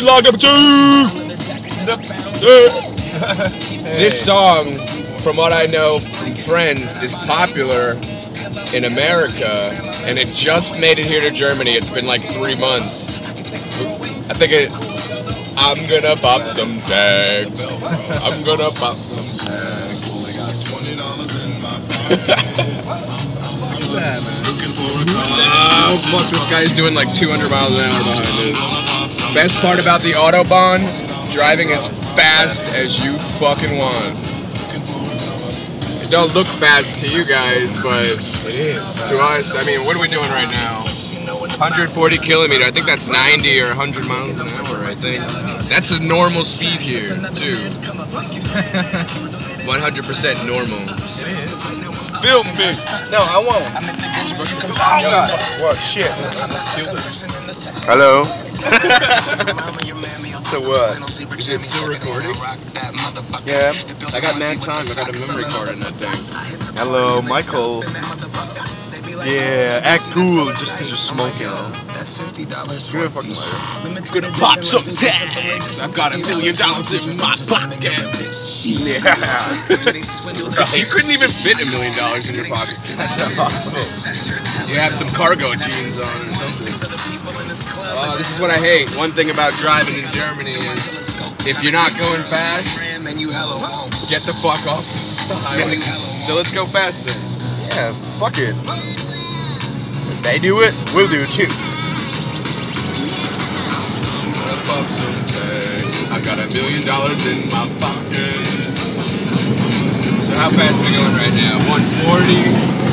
Vlog number two. This song, from what I know from friends, is popular in America, and it just made it here to Germany. It's been like three months. I think it. I'm gonna pop some tags. I'm gonna pop some tags. Oh, fuck, this guy's doing like 200 miles an hour behind us. Best part about the Autobahn, driving as fast as you fucking want. It don't look fast to you guys, but it is. to us, I mean, what are we doing right now? 140 kilometer. I think that's 90 or 100 miles an hour. I think that's a normal speed here too. 100% normal. Film me. No, I want one. What? Shit. Hello. So what? Uh, is it still recording? Yeah. I got mad time. I got a memory card in that thing. Hello, Michael. Yeah, act cool just because you're smoking. Me a fucking lighter. Gonna pop some tags. I've got a million dollars in my pocket. Yeah. You couldn't even fit a million dollars in your pocket. You have some cargo jeans on or something. Oh, this is what I hate. One thing about driving in Germany is if you're not going fast, get the fuck off the highway. So let's go fast then. Yeah, fuck it. If they do it, we'll do it too. Gonna pop some tags. I got a million dollars in my pocket. So how fast are we going right now? 140.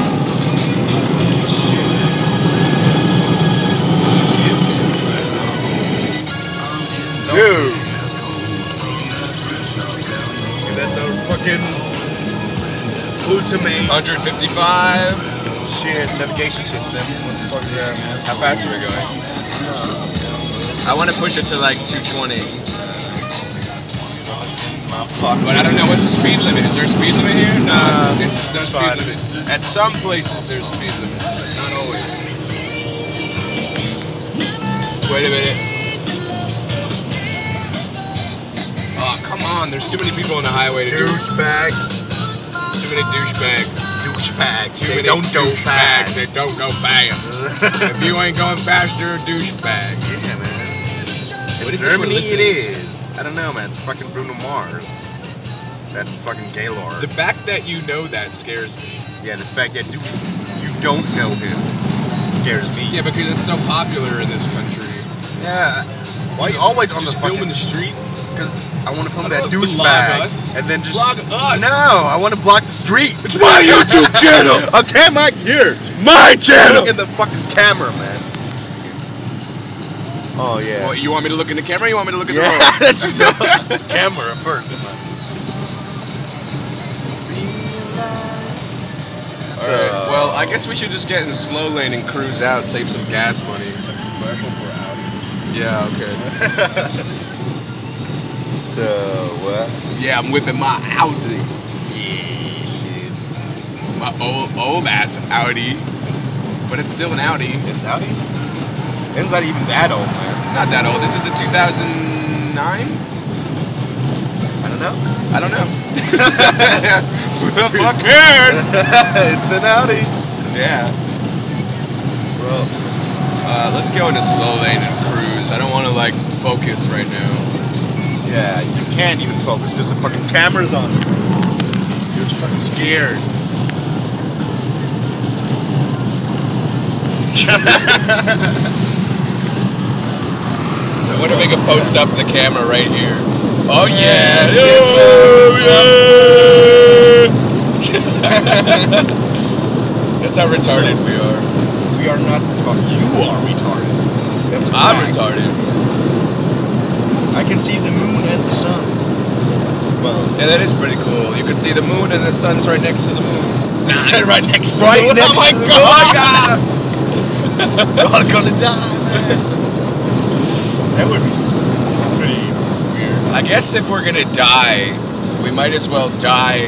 Dude. That's a fucking glutamate. 155. Shit, navigation system. What the fuck is that? How fast are we going? I want to push it to like 220. But I don't know what's the speed limit. Is there a speed limit here? No, Uh, it's, no speed limit. At some places there's speed limit, but not always. Wait a minute. On. There's too many people on the highway to do Douchebag. Too many douchebags. Douchebags. Too They many don't go douchebags. They don't go fast. if you ain't going fast, you're a douchebag. Yeah, man. What In is this we're Germany, it is. I don't know, man. It's fucking Bruno Mars. That's fucking Gaylord. The fact that you know that scares me. yeah, the fact that you, you don't know him scares me. Yeah, because it's so popular in this country. Yeah. Why He's always on the film in the street? Because I want to film that douchebag. And then just. Blog us. No, I want to block the street. It's my YouTube channel. okay, Mike, here. It's my channel. Look at the fucking camera, man. Oh, yeah. Well, you want me to look in the camera? or You want me to look at yeah, the road? that's no, camera first. All right. Well, I guess we should just get in the slow lane and cruise out, save some gas money. commercial for Audi. Yeah. Okay. so, what? Yeah, I'm whipping my Audi, Yeah, shit. my old old ass Audi, but it's still an Audi. It's Audi? It's not even that old, man. It's Not that old. This is a 2009. I don't know. I don't know. Who the fuck cares? it's an Audi. Yeah. Well, Uh, let's go into slow lane and cruise. I don't want to like focus right now. Yeah, you can't even focus because the fucking camera's on. You're fucking scared. I wonder if we could post up the camera right here. Oh yeah! Oh, That's how retarded we are. we are not retarded. You are retarded. That's I'm fact. retarded. I can see the moon and the sun. Well, Yeah, that is pretty cool. You can see the moon and the sun's right next to the moon. it's right next to Right the moon. next Oh my to the god! moon. We're all gonna die, man. That would be pretty weird. I guess if we're gonna die, we might as well die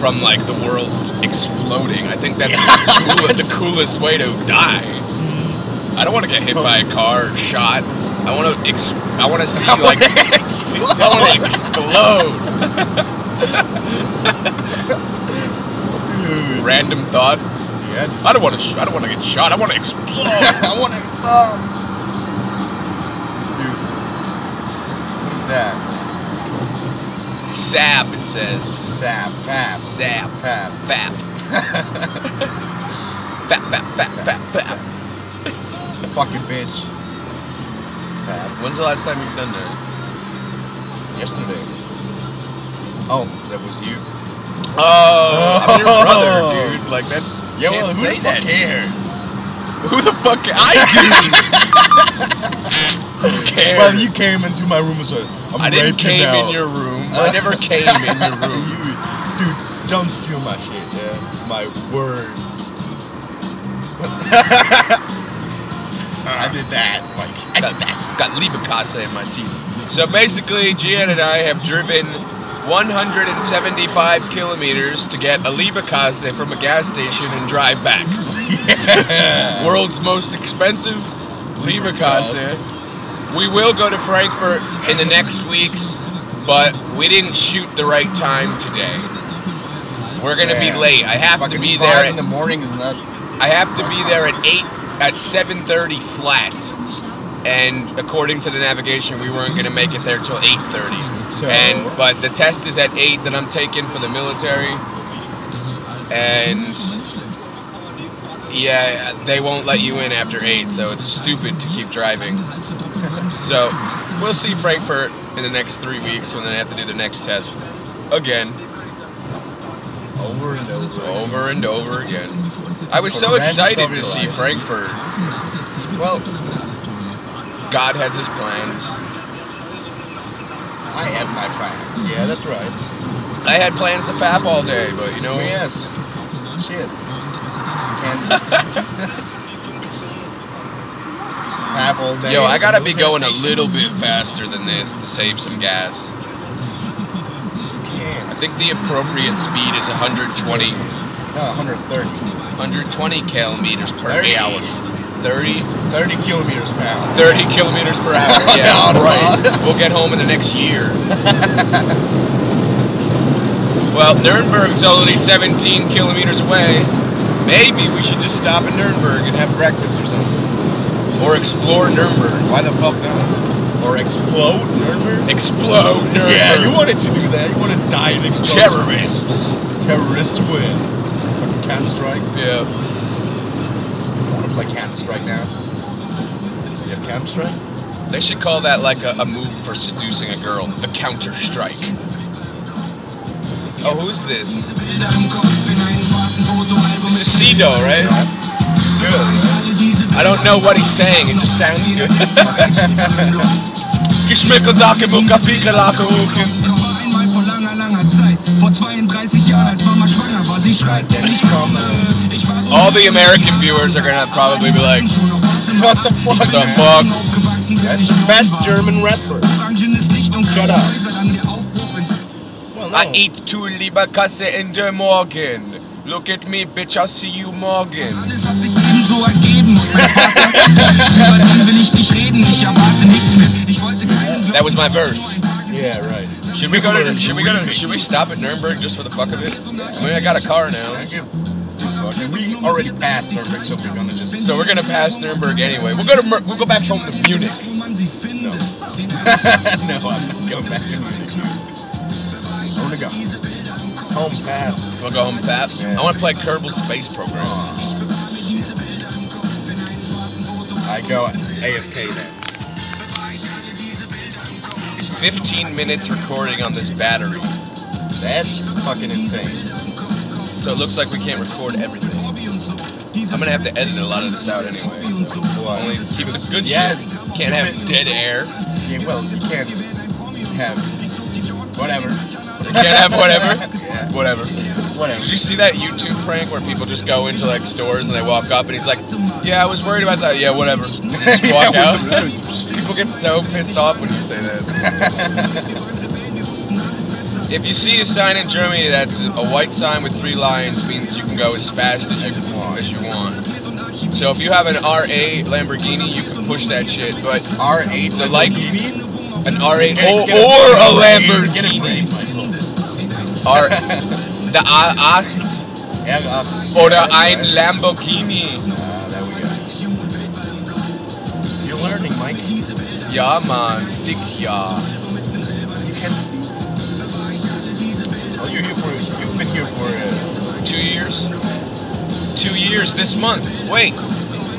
from like the world exploding. I think that's the, cool, the coolest way to die. Mm-hmm. I don't want to get hit by a car or shot. I want to ex- I want to see I like explode. I want to explode. Random thought. Yeah, just, I don't want to. Sh- I don't want to get shot. I want to explode. I want to. Um. Dude, what is that? Sap. It says. Sap. Fap. Sap. Fap. Fap. fap. Fap. Fap. Fap. Fap. Fucking bitch. Fap. When's the last time you've done that? Yesterday. Oh, that was you. Oh, I'm your Oh. brother, dude. Like that. Yeah, well, who the fuck cares? Who the fuck? I do. Who cares? Well, you came into my room and said, I'm I didn't came now. in your room. I never came in your room. You- dude, don't steal my shit, yeah? My words. I did that. Like, I got, did that. got Leberkäse in my teeth. So basically, Gian and I have driven 175 kilometers to get a Leberkäse from a gas station and drive back. Yeah. World's most expensive Leberkäse. We will go to Frankfurt in the next weeks, but we didn't shoot the right time today. We're gonna Yeah. be late. I have to be there. in the morning is not. I have to be there at eight at 7:30 flat. And according to the navigation, we weren't gonna make it there till 8:30. So, And but the test is at eight that I'm taking for the military, and yeah, they won't let you in after eight, so it's stupid to keep driving. So we'll see Frankfurt in the next three weeks when they have to do the next test again, over and over. over and over again. I was so excited to see. Frankfurt. Well, God has His plans. I have my plans. Yeah, that's right. I had plans to fap all day, but you know, Oh, yes. Shit. And Apple day. Yo, I gotta be going a little bit faster than this to save some gas. Think the appropriate speed is 120, No, 130. 120 kilometers per 30. hour. 30, 30 kilometers per hour. 30 kilometers per hour. Yeah, the right. We'll get home in the next year. Well, Nuremberg's only 17 kilometers away. Maybe we should just stop in Nuremberg and have breakfast or something. Or explore Nuremberg. Why the fuck not? Or explode Nuremberg. Explode Nuremberg. Yeah, you wanted to do that. You want to die in explosion. Terrorists. Terrorist win. Fucking Counter Strike. Yeah. I want to play Counter Strike now. You have Counter Strike? They should call that like a, a move for seducing a girl. The counter strike. Oh, who's this? This is Sido, right? Good. I don't know what he's saying. It just sounds good. Dacke, Pika, all the American viewers are gonna probably be like, What the fuck? What the fuck? That's the best German rapper. Shut up. Well, no. I eat two Leberkäse in the morgen. Look at me, bitch, I'll see you morgen. Alles hat sich ebenso ergeben. Und mein Vater, über den will ich nicht reden, ich erwarte nichts mehr. Ich wollte keinen That was my verse. Yeah, right. Should we go to? Should we go to? Should we stop at Nuremberg just for the fuck of it? I mean, I got a car now, I give two fucks. And we already passed Nuremberg, so we're gonna just. so we're gonna pass Nuremberg anyway. We'll go to. Mer- we'll go back home to Munich. wo man sie findet. Den no, I'm not going back to Munich. I wanna go. Home path. We'll go home, Pap. I want to play Kerbal Space Program. I go AFK then. 15 minutes recording on this battery, That's fucking insane. so it looks like we can't record everything. I'm gonna have to edit a lot of this out anyway. So only keep the good Yeah. shit. Can't have dead air. Yeah, well, you can't have whatever. You can't have whatever. yeah, Whatever. Whatever. Did you see that YouTube prank where people just go into like stores and they walk up and he's like, "Yeah, I was worried about that. Yeah, whatever." Just walk Yeah, out. people get so pissed off when you say that. If you see a sign in Germany that's a white sign with three lines, means you can go as fast as you as you want. So if you have an R8 Lamborghini, you can push that shit. But R8 the Lamborghini? an R8 or, or a brain, Get a Lamborghini, brain, The A8 Yeah, uh, oder ein. Lamborghini. Ah, there we go. You're learning, Mike. Ja, man, dick ja. You can speak. Oh, you're here for. You've been here for. Uh, Two years. Two years this month. Wait,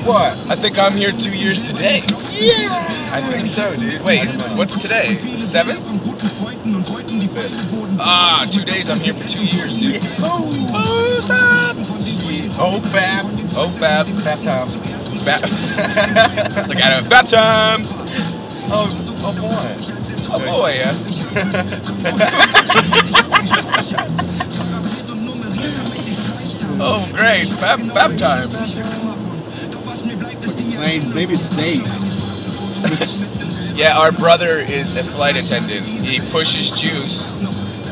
what? I think I'm here two years today. Yeah. I think so, dude. Wait, what's today? The seventh? Ah, two days. I'm here for two years, dude. Oh, oh, stop. oh, Fab. Oh, Bab. Fab time. Bab. like out of Bab time. oh, oh boy. Oh boy, yeah. Oh great, Bab, Bab time. Planes, maybe it's Dave. Yeah, our brother is a flight attendant. He pushes juice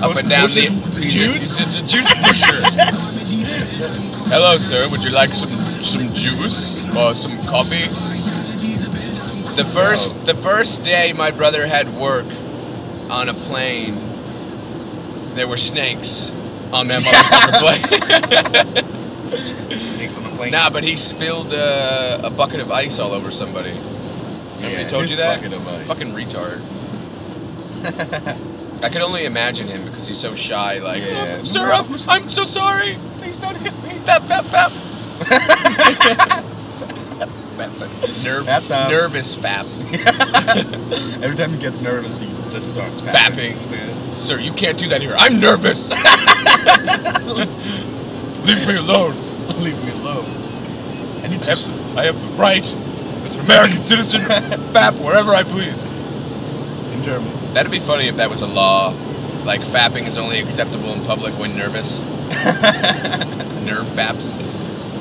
up and down the. Pushes He's a, juice? he's a juice pusher. Hello, sir. Would you like some some juice or some coffee? The first oh. the first day my brother had work on a plane, there were snakes on that motherfucker plane. Snakes on the plane. nah, but he spilled uh, a bucket of ice all over somebody. Remember Yeah, he told you that? bucket of ice. Fucking retard. I could only imagine him because he's so shy. Like, Yeah. "Oh, sir, I'm, I'm so sorry. Please don't hit me. Fap, fap, fap. Nerve, Fap time. nervous fap. Every time he gets nervous, he just starts Fapping. Yeah. Sir, you can't do that here. I'm nervous. Leave me alone. Leave me alone. I need I to. have, I have the right as an American citizen fap wherever I please. in German. That'd be funny if that was a law. Like fapping is only acceptable in public when nervous. Nerve faps.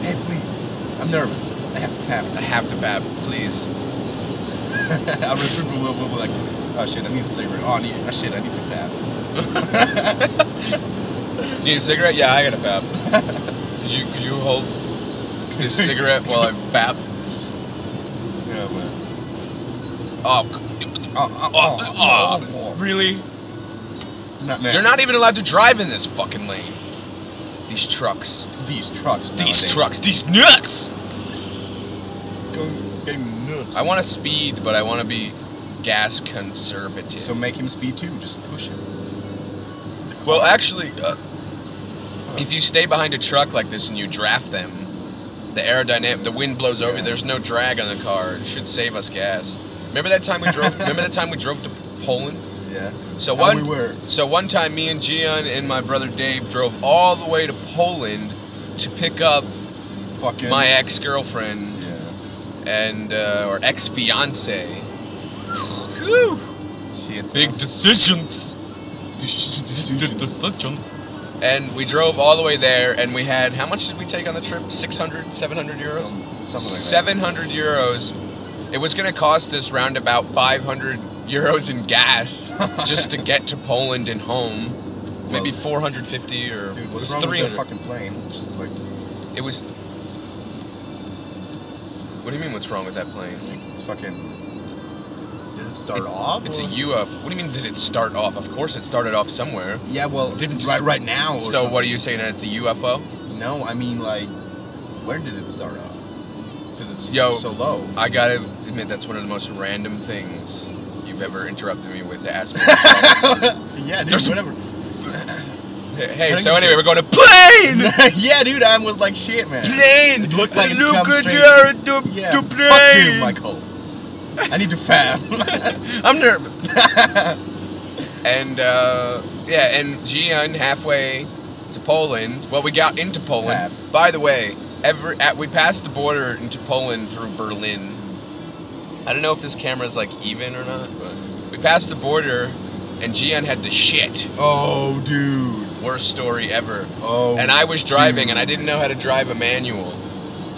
hey, please. I'm nervous. I have to fap. I have to fap, please. Our recruiter will, will be like, oh shit, I need a cigarette. Oh, I need, oh shit, I need to fap. Need a cigarette? Yeah, I got a fab. Could you could you hold this cigarette while I fab? yeah, man. Oh, Oh, oh, oh, oh, oh, really? Not now. You're not even allowed to drive in this fucking lane. These trucks. these trucks. These nowadays. trucks. These nuts. Go getting nuts. I want to speed, but I want to be gas conservative. So make him speed too. Just push him. Well, actually, uh, if you stay behind a truck like this and you draft them, the aerodynamic, the wind blows over. Yeah. There's no drag on the car. It should save us gas. Remember that time we drove? remember that time we drove to Poland? Yeah. So one, we were. so one time, me and Gian and my brother Dave drove all the way to Poland to pick up Fucking. my ex girlfriend Yeah. and uh, or ex fiance. Big decisions. decision. decisions. And we drove all the way there, and we had how much did we take on the trip? 600, 700 euros. Something like 700 euros. It was going to cost us round about 500 euros in gas just to get to Poland and home. Maybe 450 or. Dude, what's was wrong with 300. that fucking plane? Just like It was. What do you mean? What's wrong with that plane? it's fucking. Did it start It's- off? It's a or- UF. What do you mean? Did it start off? Of course, it started off somewhere. Yeah, well, Didn't right right now. So what are you saying? That it's a UFO? No, I mean like, where did it start off? Because it's Yo. so low. I gotta admit, that's one of the most random things you've ever interrupted me with to ask me. yeah, dude. There's- whatever. hey, so anyway, we're going to plane. yeah, dude. I was like, shit, man. Plane. It looked like it Look at straight- your to, Yeah. Fuck plane. you, Michael. I need to fab. I'm nervous. And uh, yeah, and Gian halfway to Poland. Well, we got into Poland. By the way, every at, we passed the border into Poland through Berlin. I don't know if this camera's like even or not, but we passed the border, and Gian had the shit. oh, dude. Worst story ever. Oh. And I was driving, and I didn't know how to drive a manual.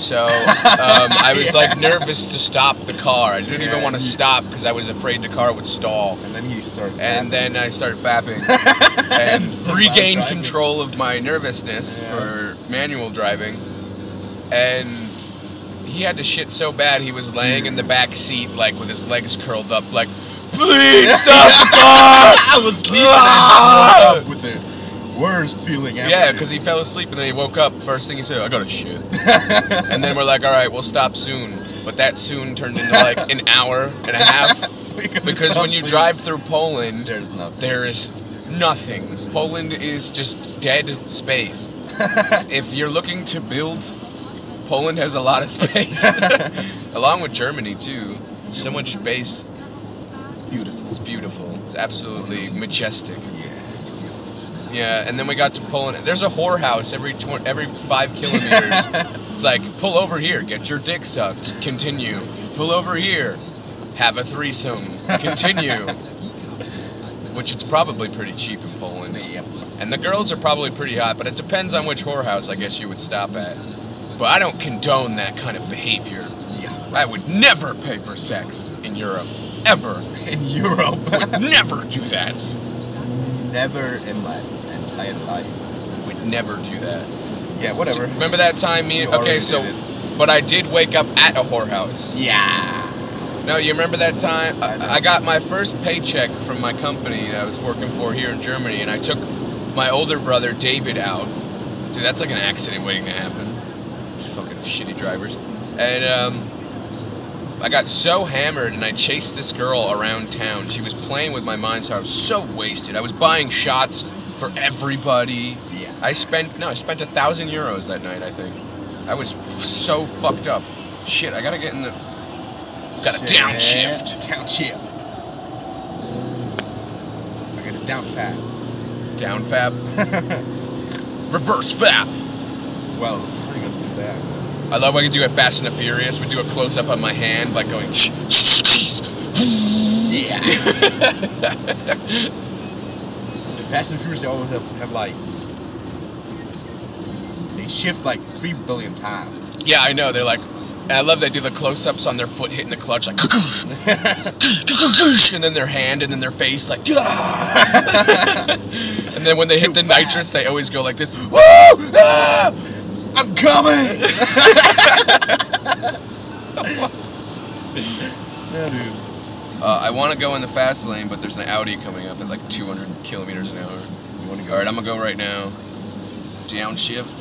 So um, I was like nervous to stop the car. I didn't even want to stop because I was afraid the car would stall. And then you started. And then I started fapping and regained control of my nervousness Yeah. for manual driving. And he had to shit so bad he was laying in the back seat like with his legs curled up, like, please stop the car. I was sleeping Ah! up with the worst feeling ever. Yeah, because he fell asleep and then he woke up. First thing he said, I got to shit. And then we're like, all right, we'll stop soon. But that soon turned into like an hour and a half. Because when you drive through Poland, there's nothing. there is nothing. Poland is just dead space. If you're looking to build, Poland has a lot of space. Along with Germany, too. So much space. it's beautiful. It's beautiful. It's absolutely majestic. Yes. Yeah, and then we got to Poland. There's a whorehouse every tw- every five kilometers. it's like pull over here, get your dick sucked, continue. Pull over here, have a threesome, continue. Which it's probably pretty cheap in Poland. Yep. And the girls are probably pretty hot, but it depends on which whorehouse I guess you would stop at. But I don't condone that kind of behavior. Yeah. I would never pay for sex in Europe. Ever. In Europe. Would never do that. Never in my entire life. Would never do that. Yeah, whatever. Remember that time me? You Okay, so, but I did wake up at a whorehouse. Yeah. No, you remember that time? I. I, I got my first paycheck from my company that I was working for here in Germany, and I took my older brother David out. Dude, that's like an accident waiting to happen. These fucking shitty drivers. And um, I got so hammered, and I chased this girl around town. She was playing with my mind, so I was so wasted. I was buying shots for everybody. Yeah. I spent no, I spent a thousand euros that night. I think I was f- so fucked up. Shit, I gotta get in the. Got a downshift. Downshift. I got a down fat. Down fab. Reverse fab. well, you gonna do that? I love when you do it Fast and the Furious. We do a close up on my hand, like going. Yeah. Fast and Furious, they always have, have like they shift like three billion times. yeah, I know. They're like. And I love they do the close ups on their foot hitting the clutch, like. and then their hand, and then their face, like. and then when they hit the nitrous, they always go like this. Woo! Ah! I'm coming. yeah, dude. Uh, I want to go in the fast lane, but there's an Audi coming up at like 200 kilometers an hour. You want to go? All right, I'm gonna go right now. Downshift.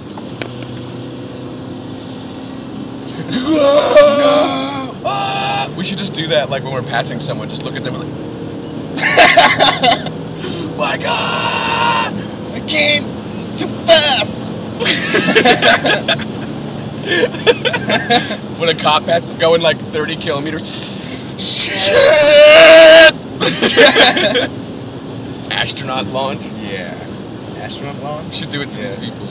no. We should just do that, like when we're passing someone. Just look at them. Like, My God! I came too fast. when a cop passes, going like 30 kilometers. Shit! Astronaut launch. yeah. Astronaut launch. should do it to these Yeah. people.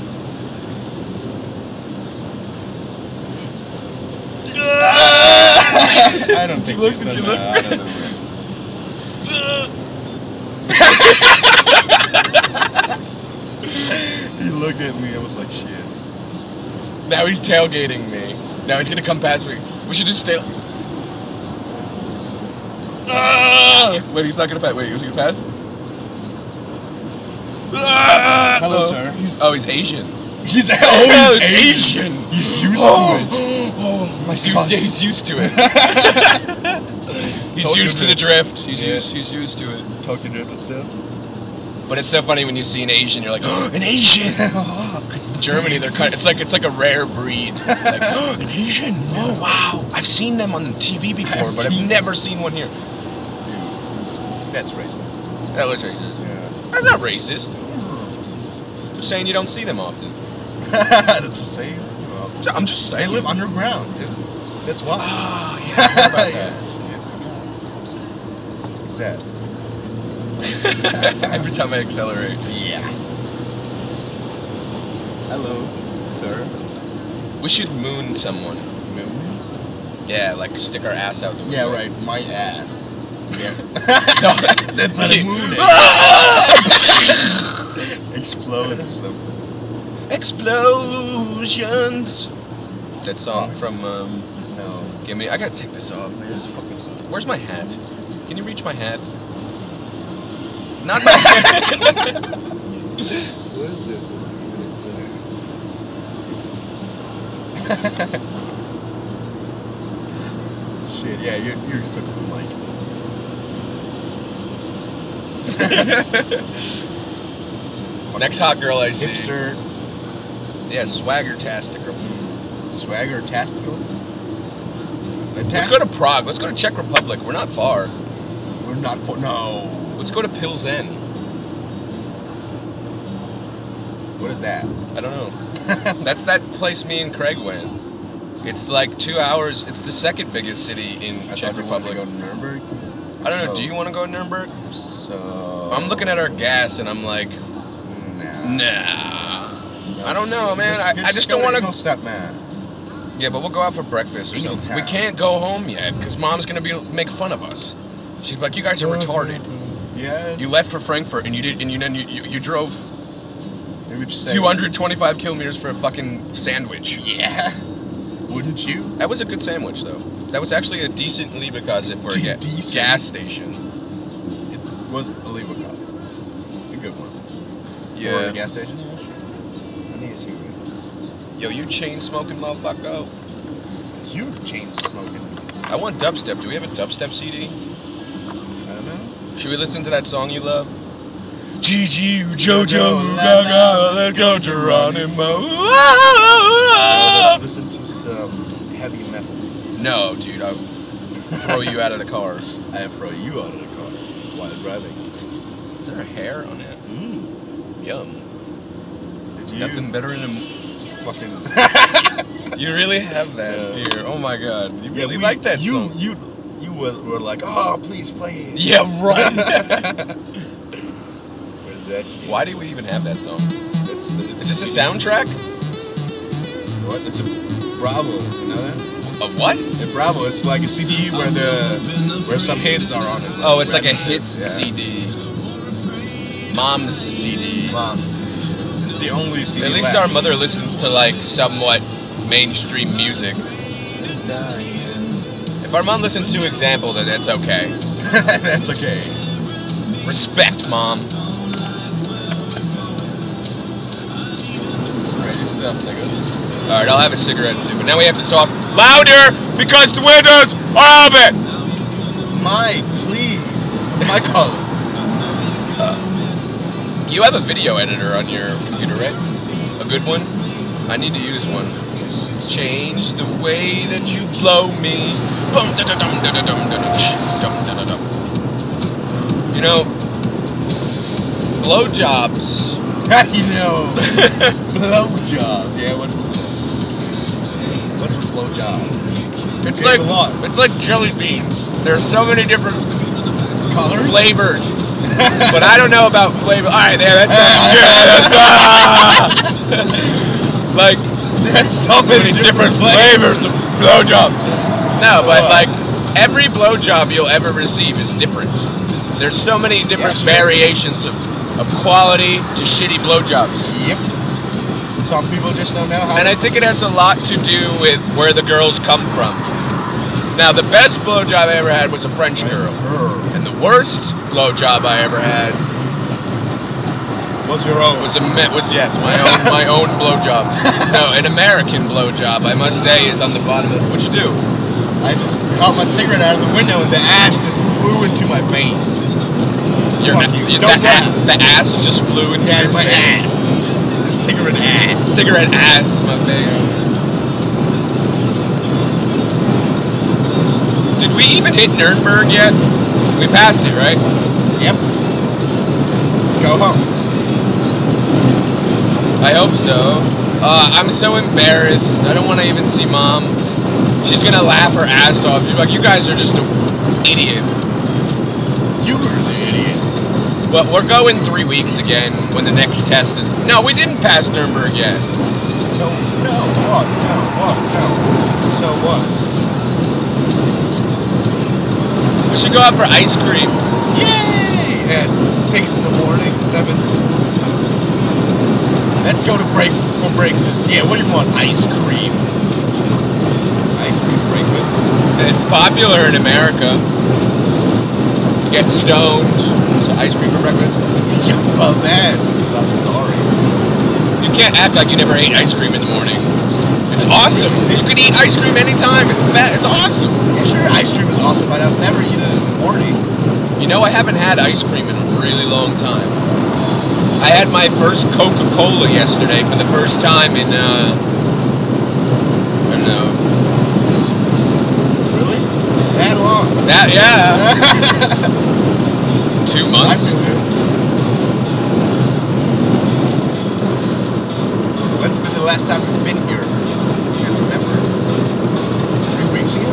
I don't think Look, so. no, look? I don't know. He looked at me. I was like, shit. Now he's tailgating me. Now he's gonna come past me. We should just stay. Ah! Wait, he's not gonna pass. Wait, is he gonna pass? Ah! Hello, Oh, sir. He's oh, he's Asian. He's, Oh, oh, he's Asian. He's used oh, to it. Oh, My he's, used, God. he's used to it. he's Told used to the drift. He's Yeah. used. He's used to it. Tokyo Drift and stuff. But it's so funny when you see an Asian, you're like, oh, an Asian. In Germany, they're kind. It's like it's like a rare breed. Like, oh, an Asian. Oh wow, I've seen them on TV before, I've but I've never seen one here. That's racist. That was racist. Yeah. That's not racist. Just saying you don't see them often. just say it's, well, I'm just they saying. live underground. Dude. That's why. Oh yeah, forgot yeah. What's that? Every time I accelerate. Yeah. Hello, sir. We should moon someone. Moon? Yeah, like stick our ass out the window. Yeah, right. My ass. Yeah. No, That's a Yeah. moon. Explodes or something. Explosions. That song from um, No. Give me. I gotta take this off, man. It's fucking. Where's my hat? Can you reach my hat? Not my hat. What is it? shit. Yeah, you're, you're so cool, Mike. Next hot girl I see. Hipster Yeah, swagger tastical. swagger tastical. Let's go to Prague. Let's go to Czech Republic. We're not far. We're not far. no. Let's go to Pilsen. What is that? I don't know. That's that place me and Craig went. It's like two hours. It's the second biggest city in I Czech Republic. go to Nuremberg. I don't know. Do you want to go to Nuremberg? So I'm looking at our gas and I'm like, Nah. nah. I don't know, man. I- I just don't wanna- Eagle Step, man. Yeah, but we'll go out for breakfast or something. We can't go home yet because mom's gonna be make fun of us. She's like, you guys are retarded. Yeah. You left for Frankfurt and you did, and you then you, you, you drove Maybe just say 225 kilometers for a fucking sandwich. Yeah. Wouldn't you? That was a good sandwich though. That was actually a decent Leberkäse for a ga- Decent. gas station. It was a Levo A good one. For a Yeah. gas station? Yeah, sure. I need a cigarette. Yo, you chain smoking motherfucker. You chain smoking. I want dubstep. Do we have a dubstep CD? I don't know. Should we listen to that song you love? Gigi, Jojo, Gaga, let's go Geronimo. Listen to some heavy metal. No, dude, I'll throw you out of the car. I throw you out of the car while driving. Is there a hair on it? Mm. Yum. Did you Nothing better than a. fucking? You really have that Yeah. here. Oh my god. You Yeah, really we- like that you, song. You you were, were like, oh, please play it. Yeah, right. that shit? Why do we even have that song? That's, Is this a soundtrack? What? It's a Bravo. You know that? Of what? In Bravo, it's like a CD where the where some hits are on it. Oh, it's like a hits Yeah. CD. Mom's CD. Moms. It's the only CD. At least left. our mother listens to like somewhat mainstream music. If our mom listens to Example, then that's okay. That's okay. Respect, mom. Stuff, nigga. All right, I'll have a cigarette soon. But now we have to talk louder because the windows are open. Mike, please. My color. You have a video editor on your computer, right? A good one? I need to use one. Change the way that you blow me. Bum, da, da, dum, da, da, dum, da, da, ch, dum, da, da, dum. You know, blowjobs. You know. Blowjobs. Yeah, what's what's blowjobs? It's like it's like jelly beans. There's so many different Colors? flavors, but I don't know about flavor. All right, there. That sounds good. Ah! like There's so many different flavors of blowjobs. No, but like every blowjob you'll ever receive is different. There's so many different Yeah, sure. variations of, of quality to shitty blowjobs. Yep. Some people just don't know how. And I think it has a lot to do with where the girls come from. Now, the best blowjob I ever had was a French girl. And the worst blowjob I ever had What's your own? was a was yes my own my own blowjob. No, an American blowjob I must say is on the bottom of what you do. I just caught my cigarette out of the window and the ash just flew into my face. Your, Fuck you. your- the, laugh. the ass just flew into Yeah, your my face. ass. Cigarette ass. Cigarette ass, my face. Did we even hit Nuremberg yet? We passed it, right? Yep. Go home. I hope so. Uh, I'm so embarrassed. I don't want to even see mom. She's gonna laugh her ass off. You're like, you guys are just idiots. You were the But we're going three weeks again when the next test is. No, we didn't pass Nuremberg yet. So no, what? No, what? No. So what? We should go out for ice cream. Yay! At six in the morning, seven. Let's go to break for breakfast. Yeah, what do you want? Ice cream. Ice cream breakfast. It's popular in America. You get stoned. So ice cream for breakfast. Yeah, well, man. I'm sorry. You can't act like you never ate ice cream in the morning. It's awesome. You can eat ice cream anytime. It's ba- It's awesome. Yeah, sure, ice cream is is awesome, but I've never eaten it in the morning. You know, I haven't had ice cream in a really long time. I had my first Coca Cola yesterday for the first time in, uh, I don't know. Really? That long? That, yeah, two months. feel good. When's been the last time we've been here? I can't remember. Three weeks ago?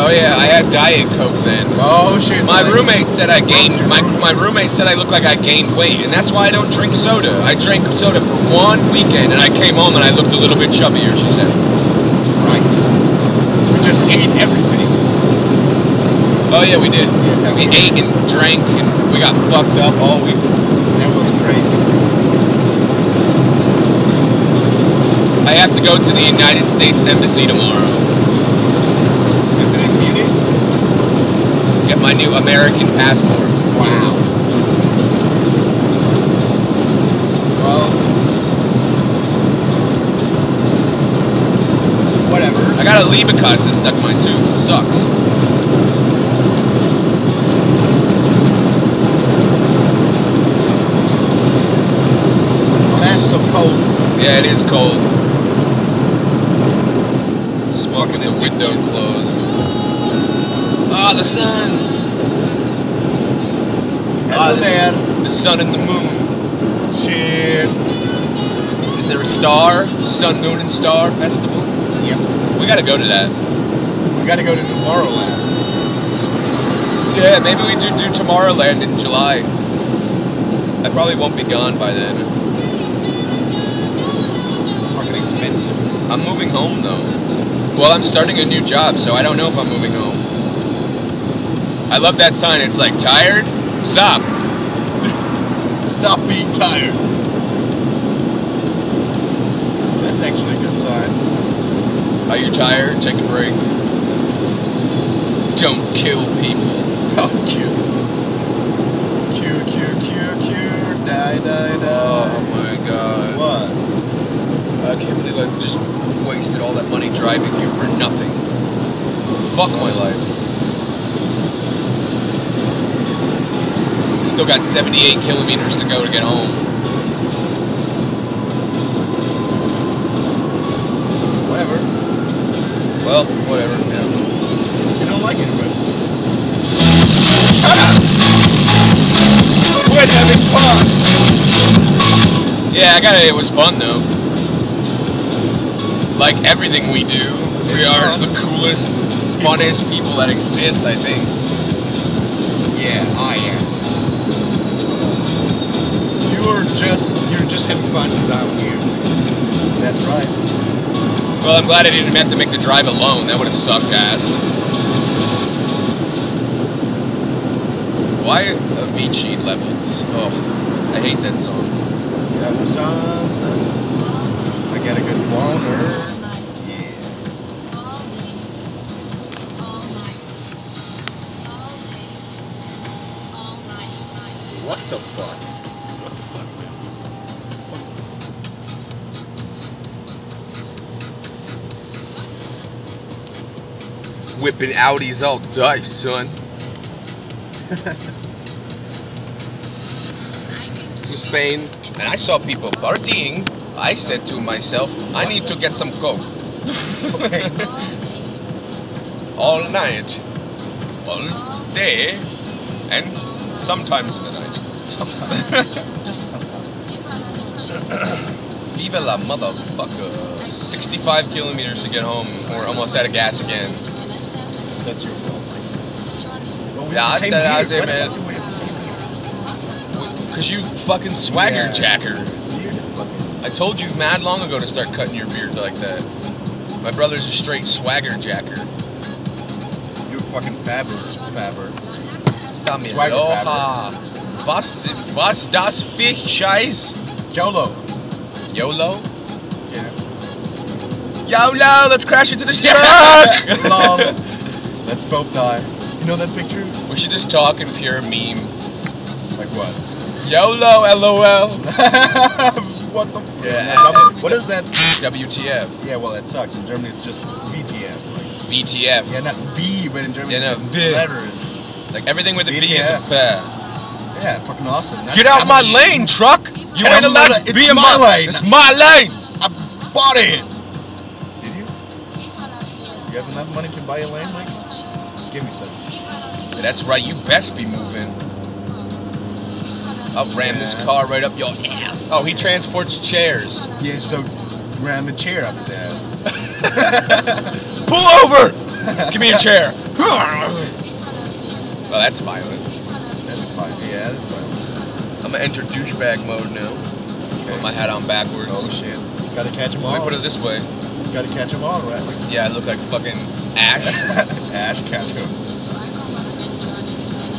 Oh yeah, I had Diet Coke then. Oh shit. My like- roommate said I gained my my roommate said I look like I gained weight, and that's why I don't drink soda. I drank soda for one weekend, and I came home and I looked a little bit chubbier. She said. Right. We just ate everything. Oh yeah, we did. Yeah, We ate and drank, and we got fucked up all week. That was crazy. I have to go to the United States Embassy tomorrow. Is it in Munich? Get my new American passport. Wow. Well. Whatever. I got a Leberkäse stuck in my tooth. Sucks. It's so cold. Yeah, it is cold. Smoking the window closed. Ah, the sun. Ah, the, s- the sun and the moon. Shit. Is there a star? Sun, moon, and star festival? Yep. We gotta go to that. We gotta go to Tomorrowland. Yeah, maybe we do do Tomorrowland in July. I probably won't be gone by then. Fucking expensive. I'm moving home though. Well, I'm starting a new job, so I don't know if I'm moving home. I love that sign. It's like tired. Stop. Stop being tired. That's actually a good sign. Are you tired? Take a break. Don't kill people. Oh, cute. Cute, cute, cute, cute. Die, die, die. Oh my god. What? I can't believe I just wasted all that money driving you for nothing. Fuck my life. Still got 78 kilometers to go to get home. Whatever. Well, whatever. Yeah. You don't like it, but. Quit having fun. Yeah, I got it. It was fun though. Like everything we do, we are uh-huh. the coolest, funnest people that exist. I think. Yeah, I am. You're just you're just having fun because I'm here. That's right. Well, I'm glad I didn't have to make the drive alone. That would have sucked ass. Why Avicii levels? Oh, I hate that song. That was something. I got a good boner. Yeah. What the fuck? What the fuck is? Whipping Audis all dice, son. to Spain, and I saw people partying. I said to myself, I need to get some coke. All night, all day, and sometimes in the night. Just sometimes. Viva la motherfucker. 65 kilometers to get home. We're almost out of gas again. That's your fault. Yeah, have the same that- beard. that's it, Why the man. fuck do we have the same beard? Because you fucking swagger Yeah. jacker. Beard fucking- I told you mad long ago to start cutting your beard like that. My brother's a straight swagger jacker. You're fucking fabber. Fabber. Dame Swagger aloha. Was, was das für Scheiß? Jolo. YOLO? Yeah. YOLO, let's crash into this Lol. truck! Let's both die. You know that picture? we should just talk in pure meme. Like what? YOLO, LOL. what the? F- Yeah. What is that? WTF. Yeah, well, that sucks. In Germany, it's just VTF. Like, VTF. Yeah, not V, but in Germany, Yeah, no, the V. Letter. Like everything with a V is a. Yeah, fucking awesome. That's- Get out my lane, truck! You ain't allowed to be in my my lane. It's my lane! I bought it. Did you? You have enough money to buy a lane, Mike? Give me some. Yeah, that's right, you best be moving. I'll ram this car right up your ass. Oh, he transports chairs. Yeah, so ram a chair up his ass. Pull over! Give me a chair. Well, that's violent. That's violent. Yeah, that's violent. I'm gonna enter douchebag mode now. Put my hat on backwards. Oh shit. Gotta catch them Let me all. put it this way. Gotta catch them all, right? Yeah, I look like fucking Ash. Ash Ketchum.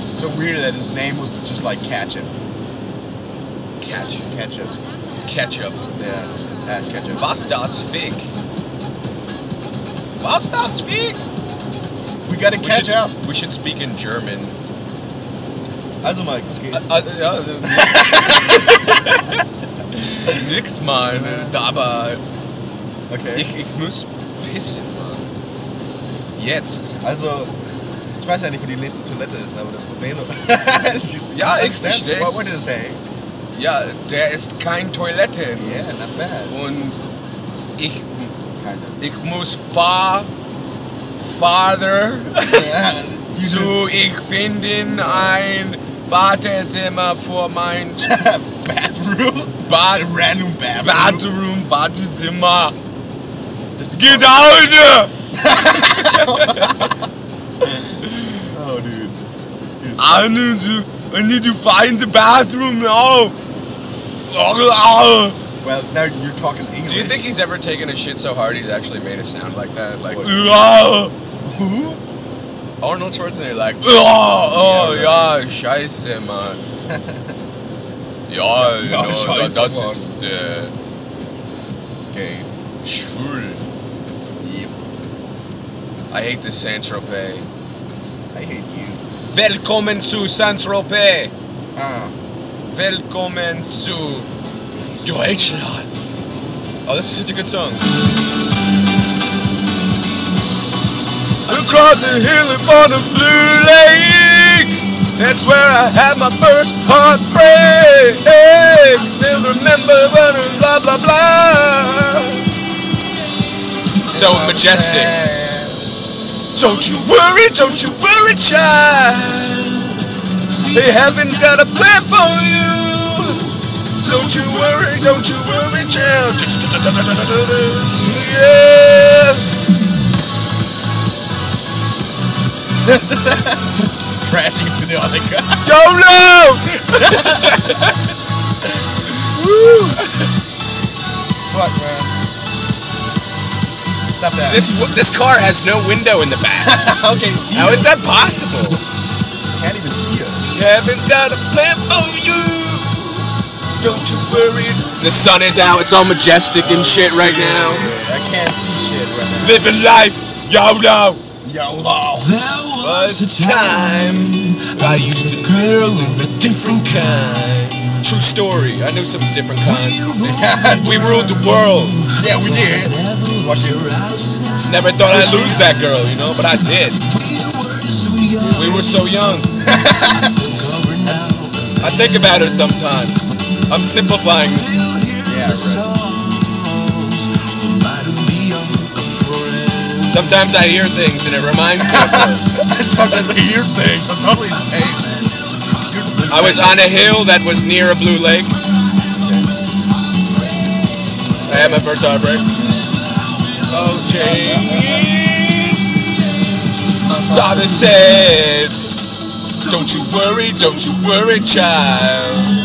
So weird that his name was just like Ketchup. Catch. Ketchup. Ketchup. Yeah. Ash Ketchup. Was das Fick? Was das Fick? We gotta We catch should, up. we should speak in German. Also Mike, was geht? Ja, Nix, Mann. Aber Okay. ich, ich muss pissen, Mann. Jetzt. Also, ich weiß ja nicht, wo die nächste Toilette ist, aber das Problem Ja, ich versteh's. What, what did it say? Ja, der ist kein Toiletten. Yeah, not bad. Und ich, ich muss fahr, Father Yeah, zu, ich finden ein Badezimmer für mein bathroom. Bad, Random bathroom. Bathroom, Badezimmer. Go- out! oh, dude. I need to, I need to find the bathroom now. Well, now you're talking English. Do you think he's ever taken a shit so hard he's actually made a sound like that? Like? Arnold Schwarzenegger, like, oh, oh ja, scheiße, Mann. Ja, Ja, no, scheiße, das Mann. ist okay. schwul. Yep. I hate this Saint-Tropez. I hate you. Willkommen zu Saint-Tropez. Ah. Willkommen zu Deutschland. Oh, this is such a good song. Across the hill upon the blue lake. That's where I had my first heartbreak. Still remember when blah blah blah. So majestic. Don't you worry, don't you worry, child. The heaven's got a plan for you. Don't you worry, don't you worry, child. Yeah. Crashing into the other guy. YOLO! Woo! Fuck, man. Stop that. This this car has no window in the back. okay, see. How is that possible? Can't even see us. Heaven's got a plan for you. Don't you worry. The sun is out. It's all majestic and shit right now. I can't see shit right now. Living life, YOLO. YOLO. There Was a time I used a girl of a different kind. True story. I knew some different kinds. We ruled the world. Yeah, we did. Never thought I'd lose that girl, you know, but I did. We were so young. I think about her sometimes. I'm simplifying this. Yeah, right. Sometimes I hear things and it reminds me of. Sometimes I hear things. I'm totally insane. I was on a hill that was near a blue lake. I had my first heartbreak. Oh, James. Daughter said, Don't you worry, don't you worry, child.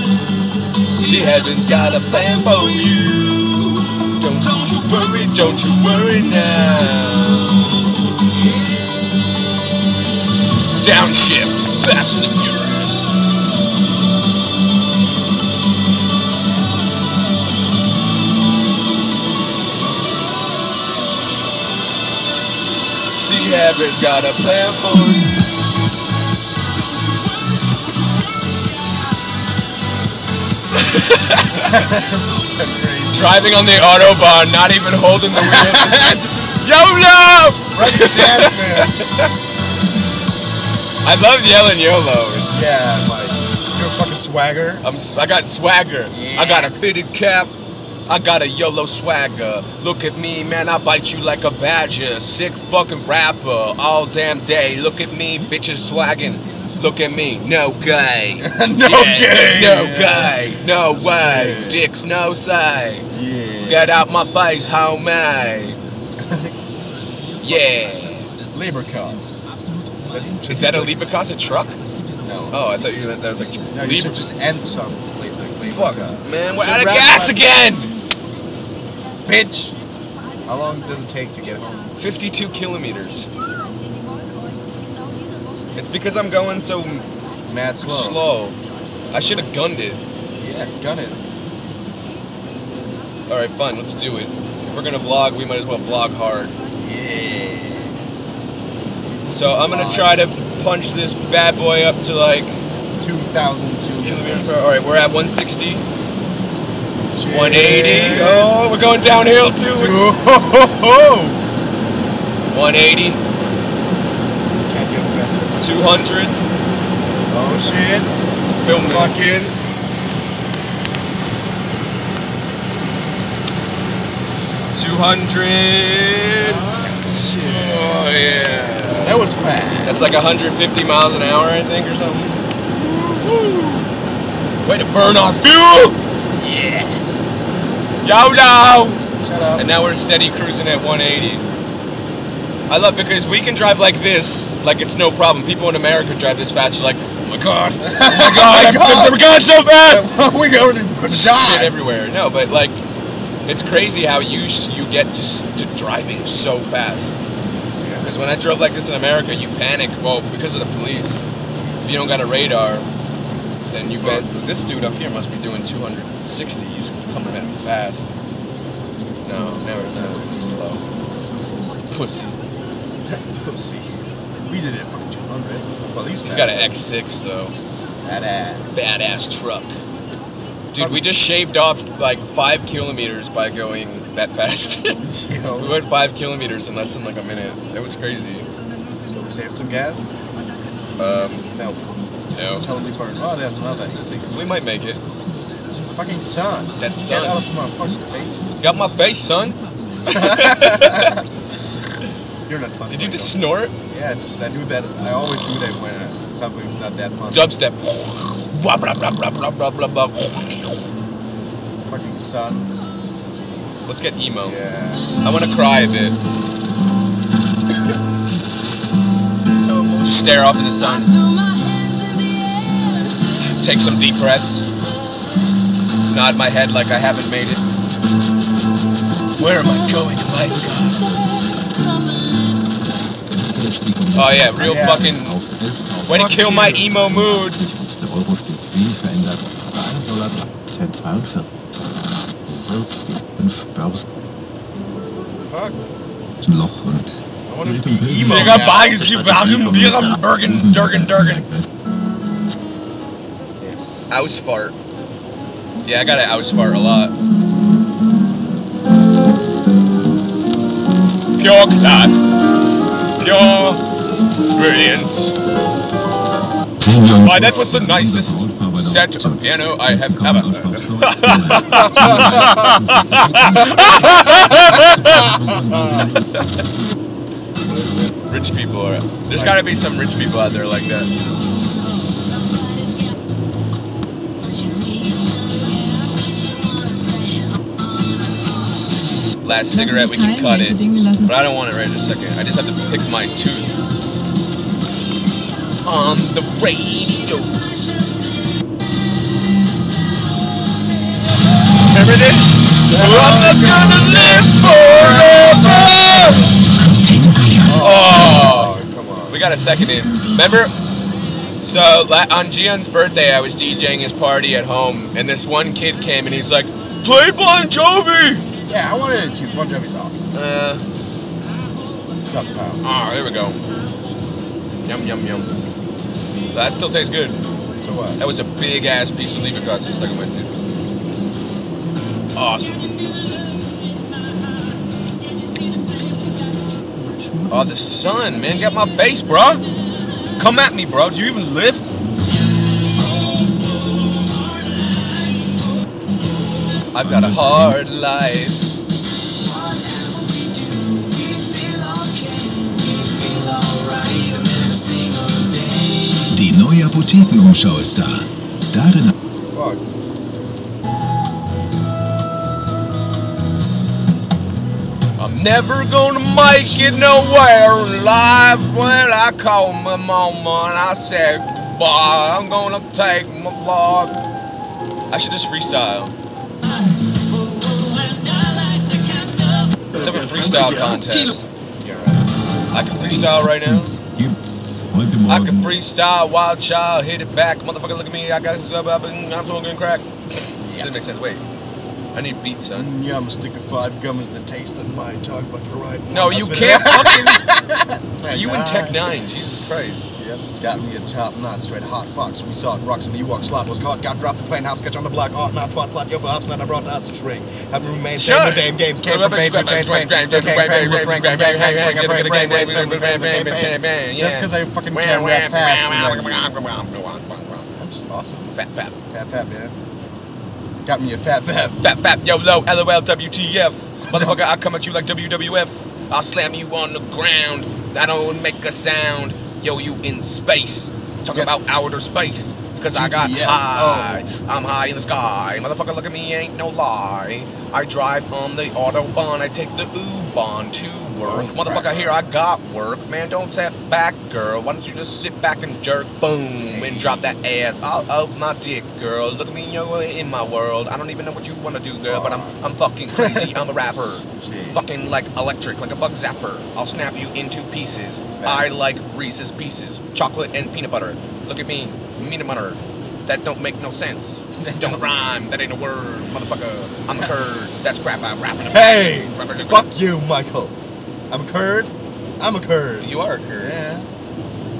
She heaven's got a plan for you. Don't you worry, don't you worry now. Downshift, Fast and Furious. See, heaven's got a plan for you. Driving on the autobahn, not even holding the wheel. YOLO! Right, dance, man. I love yelling YOLO. Yeah, like you're a fucking swagger. I'm, I got swagger. I got a fitted cap. I got a YOLO swagger. Look at me, man, I bite you like a badger. Sick fucking rapper all damn day. Look at me, bitches swagging. Look at me, no gay. no Yeah, gay. No gay. No way. Shit. Dicks no say. Yeah. Get out my face, homie. Yeah. Labor cops. Is that a Leberkäse truck? No. Oh, I thought you meant that was like No, you should just end labor, labor Fuck, man, we're out of gas again. Bitch. How long does it take to get home? 52 kilometers. It's because I'm going so Mad slow. slow. I should have gunned it. Yeah, gun it. All right, fine, let's do it. If we're gonna vlog, we might as well vlog hard. Yeah. So I'm gonna try to punch this bad boy up to like 2,000 kilometers per. Hour. All right, we're at 160, Shit. 180. Oh, we're going downhill too. Oh, 180, Can't get faster. 200. Oh shit. It's filming. Fucking. 200. Shit. Oh yeah. That was fast. That's like 150 miles an hour, I think, or something. Woo! Way to burn our fuel! Yes. YOLO! Shut up. And now we're steady cruising at 180. I love because we can drive like this, like it's no problem. People in America drive this fast. You're like, oh my god, oh my god, oh I'm- God. we're going so fast. We're going to die. everywhere. No, but like, it's crazy how you you get to, to driving so fast. Because when I drove like this in America, you panic. Well, because of the police. If you don't got a radar, then you bet. This dude up here must be doing 260. He's coming at fast. No, never. No, slow. Pussy. Pussy. We did it for 200. Well, these He's guys got an X6 though. Badass. Badass truck. Dude, we just shaved off like five kilometers by going that fast. we went five kilometers in less than like a minute. That was crazy. So we saved some gas? Um, No. no. Totally burned. Oh, there's another E6. We might make it. Fucking sun. That Get sun. out of my fucking face. Got my face, son. You're not funny. Did you just snort? Yeah, just I do that. I always do that when uh, something's not that fun. Dubstep. Blah, blah, blah, blah, blah, blah, blah, blah. Fucking sun. Let's get emo. Yeah. I want to cry a bit. So Just stare off in the sun. Take some deep breaths. Nod my head like I haven't made it. Where am I going in life? Oh yeah, real fucking way to kill my emo mood. Der Euro steht wie verändert bei 1 Dollar 13 42. 5 Börsen fuck. Loch und I want to Richtung be emo. Digga, sie waren wir Bergen, Durgen. Yes. Ausfart. Yeah, I gotta ausfart a lot. Pure class. Pure brilliance. Why, that was the nicest set of piano I have ever heard. rich people are. There's gotta be some rich people out there like that. Last cigarette, we can cut it. But I don't want it right in a second. I just have to pick my tooth. On the radio. Remember this? I'm gonna live forever. Oh, come on. we got a second in. Remember? So on Gion's birthday, I was DJing his party at home, and this one kid came and he's like, "Play Bon Jovi." Yeah, I wanted it to. Bon Jovi's awesome. Uh, up, pal? ah, there we go. Yum yum yum. That still tastes good. So what? That was a big ass piece of Leberkatz this second one, dude. Awesome. Oh, the sun, man. Get my face, bro. Come at me, bro. Do you even lift? I've got a hard life. Die neue Apothekenumschau ist da. Darin Fuck. I'm never gonna make it nowhere in life when I call my mama and I said goodbye. I'm gonna take my life. I should just freestyle. Let's have a freestyle contest. I can freestyle right now. I can freestyle, wild child, hit it back, motherfucker. Look at me, I got, I'm smoking crack. Didn't make sense. Wait, I need beats, son. Yum, stick of five gum is the taste of my tongue, but for right. now. No, you can't fucking. You in Tech Nine, Jesus Christ. Yep, got me a top notch, straight hot fox. We saw it, rocks and the Ewok slot was caught. Got dropped the plane house, catch on the block. Art not twat plot, yo for ops, not I brought out some ring. Have me remain Shut same, damn games. Came from fame to change and brain. Just because I fucking can rap fast. I'm just awesome. Fat, fat. Fat, fat, man. Got me a fat, fat. Fat, fat, yo, low, LOL, WTF. Motherfucker, I come at you like WWF. I'll slam you on the ground. I don't make a sound. Yo, you in space. Talking Yeah. about outer space. Cause I got Yeah. high. I'm high in the sky. Motherfucker, look at me, ain't no lie. I drive on the Autobahn. I take the U-Bahn to work. Motherfucker, here I got work. Man, don't step back, girl. Why don't you just sit back and jerk? Boom. And drop that ass out of my dick, girl. Look at me, yo, in my world. I don't even know what you wanna do, girl, but I'm, I'm fucking crazy. I'm a rapper. Fucking like electric, like a bug zapper. I'll snap you into pieces. I like Reese's Pieces, chocolate and peanut butter. Look at me, peanut butter. That don't make no sense. That don't rhyme. That ain't a word, motherfucker. I'm a curd. That's crap. I'm rapping. Hey, fuck you, Michael. I'm a Kurd. I'm a Kurd. You are a Kurd. Yeah.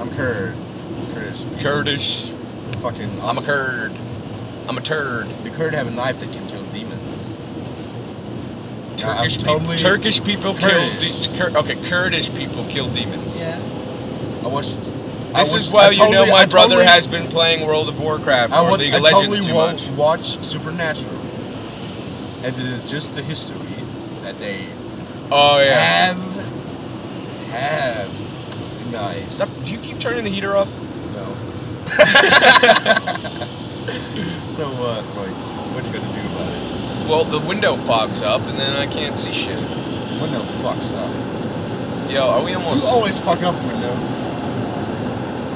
I'm curd. Kurdish. Kurdish. Fucking awesome. I'm a Kurd. I'm a turd. The kurd have a knife that can kill demons. Turkish totally- people. Turkish people kill. Kurdish. De- Kur- okay, Kurdish people kill demons. Yeah. I watched. I This watched- is why I you know my I brother totally- has been playing World of Warcraft I, or wa- League I of Legends totally too much. watch Supernatural. And it is just the history that they Oh yeah. have have denied. Stop. Do you keep turning the heater off? No. so uh, like, what you gonna do about it? Well, the window fogs up and then I can't see shit. Window fucks up. Yo, are we You almost always fuck up window.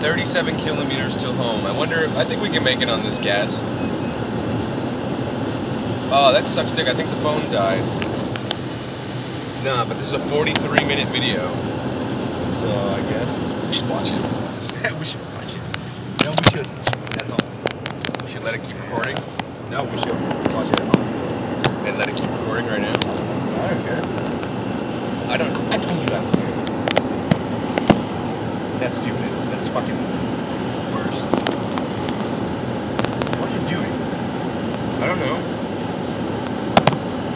37 kilometers till home? I wonder. If, I think we can make it on this gas. Oh, that sucks, dick. I think the phone died. Nah, but this is a 43 minute video. So I guess We should watch it. we should watch it. No, we should. At home. We should let it keep recording No, we should watch it at home. and let it keep recording right now. I don't care. I don't. I told you I don't care. That's stupid. That's fucking worse. What are you doing? I don't know.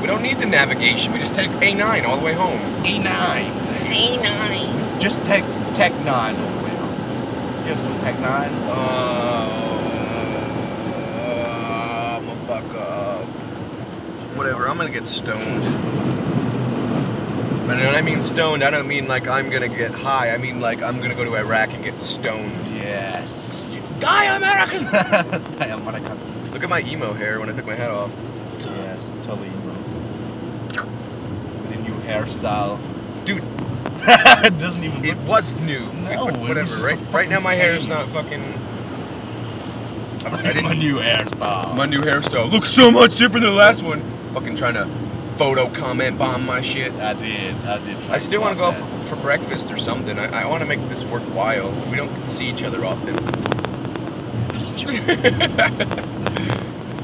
We don't need the navigation. We just take A9 all the way home. A9. A9. Just take Tech 9 all the way home. Give some Tech 9. Uh, I'm gonna fuck up. Whatever. I'm gonna get stoned. But when I mean stoned, I don't mean like I'm gonna get high. I mean like I'm gonna go to Iraq and get stoned. Yes. You Die, American! I am what I got. Look at my emo hair when I took my hat off. Yes, totally emo. With a new hairstyle. Dude, it doesn't even it was new. No, it was whatever. just Right, right now my hair is not fucking. I, I my new hairstyle. My new hairstyle looks so much different than the last one. Fucking trying to photo comment bomb my shit. I did. I did. I still want to go for, for breakfast or something. I, I want to make this worthwhile. We don't see each other often.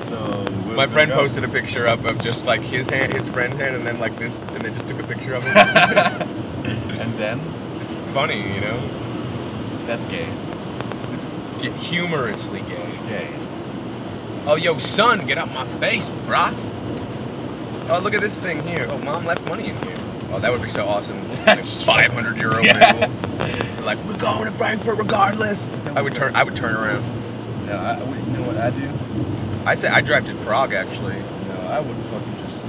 So My friend posted a picture up of just like his hand, his friend's hand, and then like this, and they just took a picture of it. and then just it's funny, you know. that's gay. It's humorously gay. Gay. Oh, yo, son, get out my face, brah. Oh, look at this thing here. Oh, mom left money in here. Oh, that would be so awesome. Like That's true. 500 euro Yeah. Like we're going to Frankfurt regardless. I would turn. I would turn around. No, I, you know what I do? I say I drive to Prague actually. No, I would fucking just.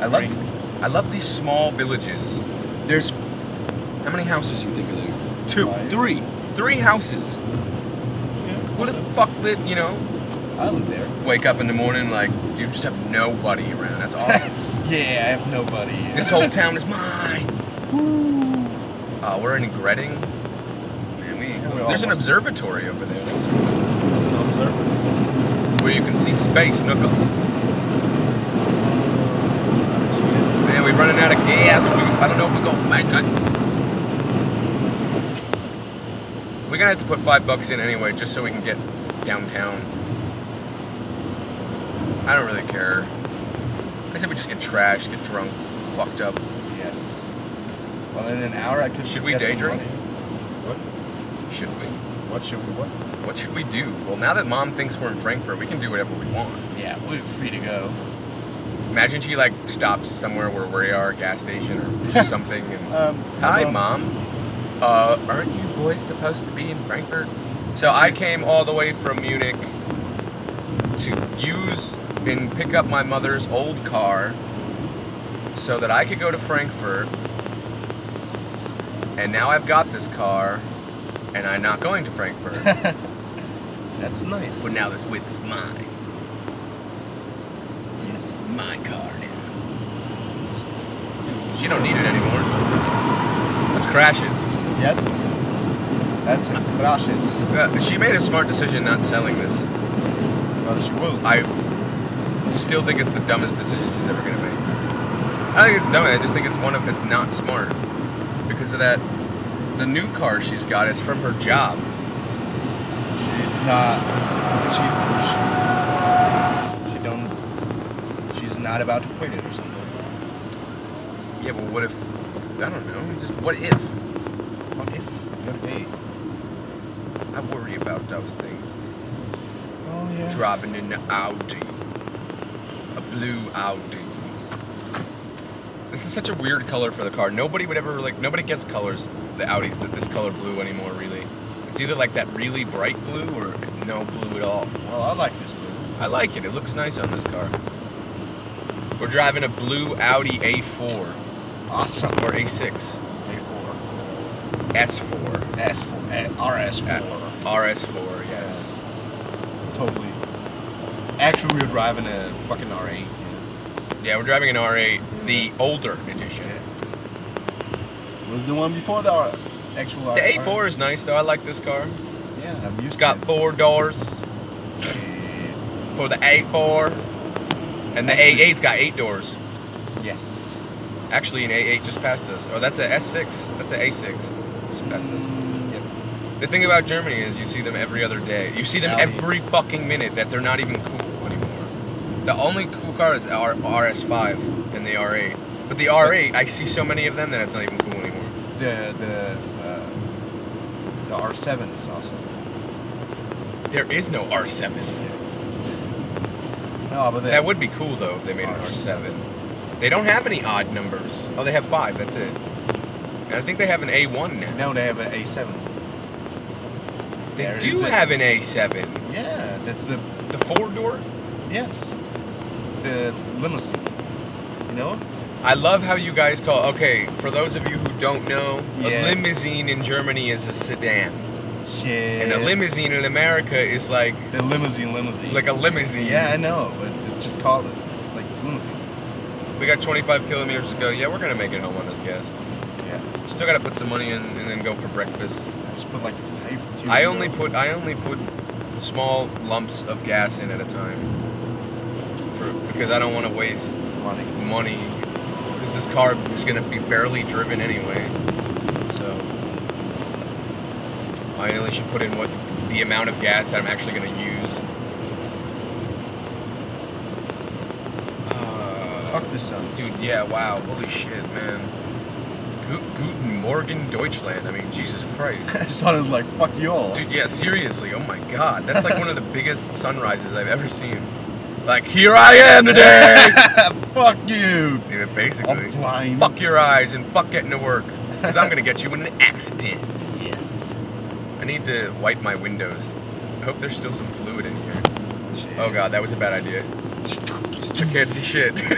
I love. I love these small villages. There's how many houses you think are there? Two, Five. three, three houses. What the fuck that you know? I live there. Wake up in the morning like you just have nobody around. That's awesome. yeah, I have nobody. this whole town is mine. Woo. Uh, we're in Greding. Man, we Yeah, there's an observatory over there. An observer. Where you can see space. Look up. Man, we're running out of gas. We, I don't know if we're gonna make it. We're gonna have to put five bucks in anyway, just so we can get downtown. I don't really care. I said we just get trashed, get drunk, fucked up. Yes. Well, in an hour I could. Should we day drink? money. Should we? What should we? What? What should we do? Well, now that mom thinks we're in Frankfurt, we can do whatever we want. Yeah, we're free to go. Imagine she like stops somewhere where we are, a gas station or just something, and Um, Hi, Mom. Uh, aren't you boys supposed to be in Frankfurt? So I came all the way from Munich to use and pick up my mother's old car so that I could go to Frankfurt. And now I've got this car, and I'm not going to Frankfurt. That's nice. but now this whip is mine. Yes. My car now. She don't need it anymore. Let's crash it. Yes. That's it. Crash it. Uh, she made a smart decision not selling this. Well, she will. I still think it's the dumbest decision she's ever gonna make. I think it's dumb. I just think it's one of it's not smart because of that. The new car she's got is from her job. She's not. She. She's not about to quit it or something. Yeah, but what if? I don't know. Just what if? What if? What if? I worry about those things. Oh yeah. Driving in the Audi, a blue Audi. This is such a weird color for the car. Nobody would ever like. Nobody gets colors, the Audis, that this color blue anymore. Really, it's either like that really bright blue or no blue at all. Well, I like this blue. I like it. It looks nice on this car. We're driving a blue Audi A4 Awesome. or A6, A4. S4, S4. eh, RS4. Uh, RS4. Yes. Totally. Actually, we were driving a fucking R8. Yeah, we're driving an R8, the older edition. Was the one before the R- actual R- The A4 is nice though. I like this car. Yeah, I'm used It's got to four doors it. for the A4, and the A8's got eight doors. Yes. Actually, an A8 just passed us. Oh, that's a S6. That's an A6. Just passed us. Yep. The thing about Germany is you see them every other day. You see them Audi. every fucking minute that they're not even cool anymore. The only cool car is our RS5 and the R8. But the R8, I see so many of them that it's not even cool anymore. The the uh, the R7 is awesome. There is no R7. No, but the, That would be cool though if they made an R7. They don't have any odd numbers. Oh, they have five. That's it. And I think they have an A1 now. No, they have an A7. They There do have an A7. Yeah, that's the The four door. yes, the limousine. You know? I love how you guys call. Okay, for those of you who don't know, Yeah. a limousine in Germany is a sedan, Shit. and a limousine in America is like The limousine, limousine. like a limousine. Yeah, I know, but it's just called it like limousine. We got 25 kilometers to go. Yeah, we're gonna make it home on this gas. Yeah. Still gotta put some money in and then go for breakfast. I just put like five. two I only put I only put small lumps of gas in at a time. For because I don't want to waste money. money because this car is gonna be barely driven anyway. So I only should put in what the amount of gas that I'm actually gonna use. Uh, Fuck this son. Dude, yeah, wow, holy shit, man. Gu- Guten Morgen Deutschland. I mean, Jesus Christ. son is like fuck you all. Dude, yeah, seriously. Oh my God, that's like one of the biggest sunrises I've ever seen. Like, here I am today! Fuck you. yeah, I'm basically. blind. Fuck your eyes and fuck getting to work. Because I'm gonna get you in an accident. Yes. I need to wipe my windows. I hope there's still some fluid in here. Oh god, that was a bad idea. I can't see shit.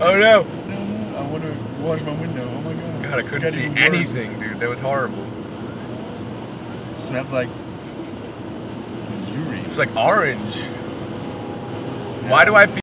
oh no! No, no, I want to wash my window. Oh my god. God, I couldn't see worse. anything, dude. That was horrible. It smells like urine. It's like orange. Why do I feel